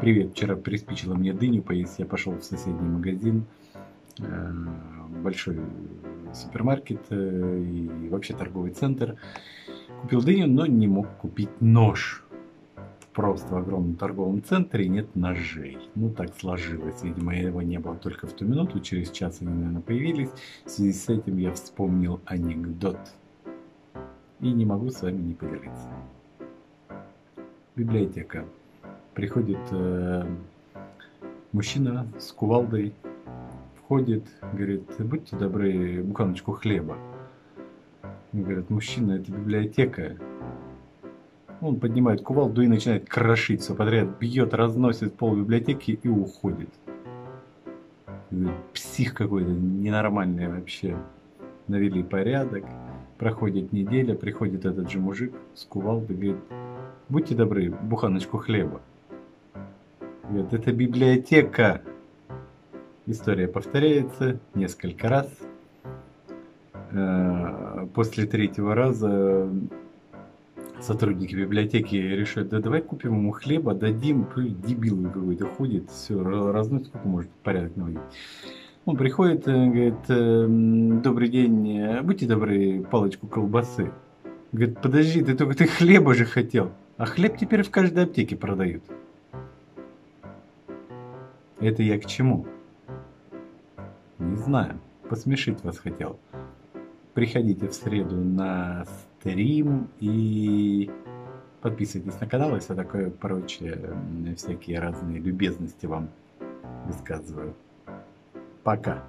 Привет, вчера приспичило мне дыню поесть, я пошел в соседний магазин, э, большой супермаркет э, и вообще торговый центр. Купил дыню, но не мог купить нож. Просто в огромном торговом центре нет ножей. Ну, так сложилось. Видимо, его не было только в ту минуту. Через час они, наверное, появились. В связи с этим я вспомнил анекдот. И не могу с вами не поделиться. Библиотека приходит э, мужчина с кувалдой, входит, говорит, будьте добры, буханочку хлеба. Говорит, мужчина, это библиотека. Он поднимает кувалду и начинает крошить все подряд, бьет, разносит пол библиотеки и уходит. Псих какой-то, ненормальный вообще. Навели порядок, проходит неделя, приходит этот же мужик с кувалдой, говорит, будьте добры, буханочку хлеба. Говорит, это библиотека. История повторяется несколько раз. Э, после третьего раза сотрудники библиотеки решают, да давай купим ему хлеба, дадим, дебил какой-то ходит, все, разносит, сколько может порядок наводить. Он приходит, э, говорит, «Эм, добрый день, будьте добры, палочку колбасы. Говорит, подожди, ты только ты хлеба же хотел. А хлеб теперь в каждой аптеке продают. Это я к чему? Не знаю. Посмешить вас хотел. Приходите в среду на стрим и подписывайтесь на канал и все такое прочее. Всякие разные любезности вам высказываю. Пока.